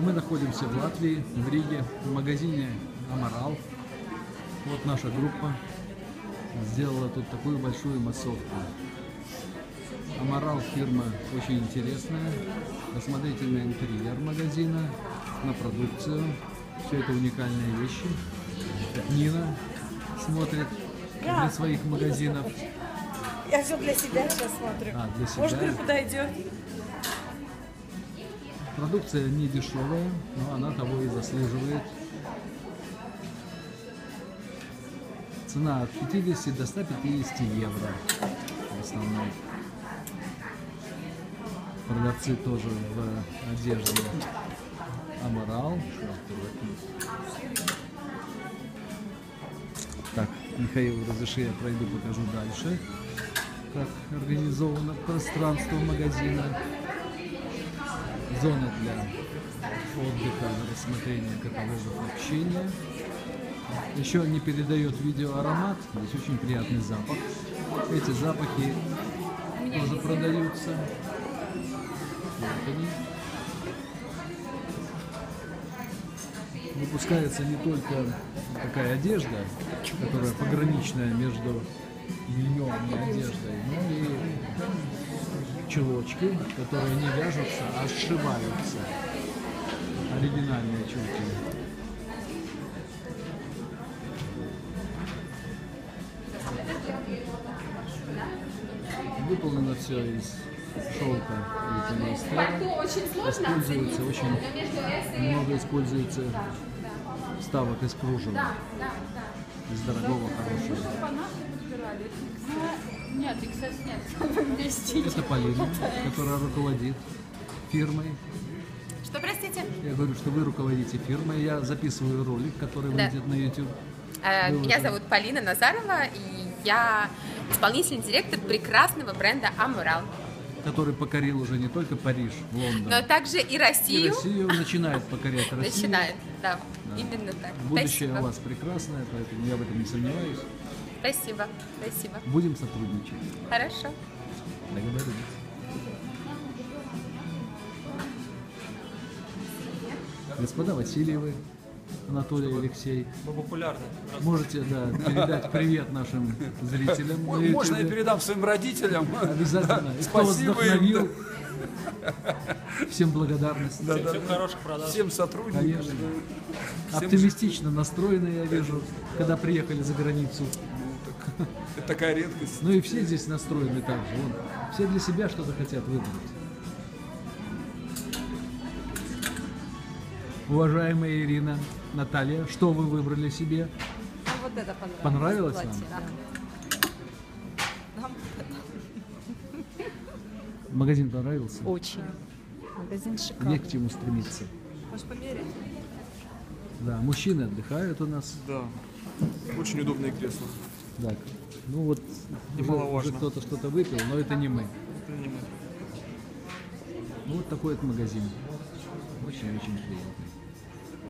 Мы находимся в Латвии, в Риге, в магазине Амарал. Вот наша группа сделала тут такую большую массовку. Амарал фирма очень интересная. Посмотрите на интерьер магазина, на продукцию. Все это уникальные вещи. Нина смотрит для своих магазинов. Я все для себя сейчас смотрю. А, для себя. Может, группа дойдет. Продукция не дешевая, но она того и заслуживает. Цена от 50 до 150 евро в основном. Продавцы тоже в одежде Аморал. Так, Михаил, разреши, я пройду, покажу дальше, как организовано пространство магазина. Зона для отдыха, рассмотрения каталогов общения. Еще не передает видео аромат, здесь очень приятный запах. Эти запахи тоже продаются. Вот они. Выпускается не только такая одежда, которая пограничная между бельем и одеждой, но и чулочки, которые не вяжутся, а сшиваются. Оригинальные чулки. Выполнено все из шелка и полиэстера. Используется очень много используется вставок из кружева. Из дорогого, хорошего. Нет, XS нет. Это Полина, которая руководит фирмой. Что, простите? Я говорю, что вы руководите фирмой. Я записываю ролик, который Да. выйдет на YouTube. Было Меня зовут Полина Назарова, и я исполнительный директор прекрасного бренда Амурал. который покорил уже не только Париж, Лондон, Но также и и Россию Россию начинает покорять Россию. начинает. Да, именно так. Будущее Спасибо. у вас прекрасное, поэтому я в этом не сомневаюсь. Спасибо, спасибо. Будем сотрудничать. Хорошо. Благодарю. Господа Васильевы, Анатолий Алексей, Мы популярны. можете да, передать привет нашим зрителям. Можно я передам своим родителям? Обязательно. И Кто Спасибо им. вдохновил. Всем благодарность. Да, да, да. Всем сотрудникам. Конечно. Оптимистично настроены, я вижу, когда приехали за границу. Это такая редкость. Ну и все здесь настроены так же. Вон, все для себя что-то хотят выбрать. Уважаемая Ирина, Наталья, что вы выбрали себе? Вот это понравилось. Понравилось платье, вам? да. Нам Магазин понравился? Очень. Магазин шикарный. Не к чему стремиться. Можешь померить? Да, мужчины отдыхают у нас. Да. Очень удобные кресла. Так, ну вот уже, уже кто-то что-то выпил, но это не мы. Это не мы. Ну, вот такой вот магазин. Очень-очень приятный.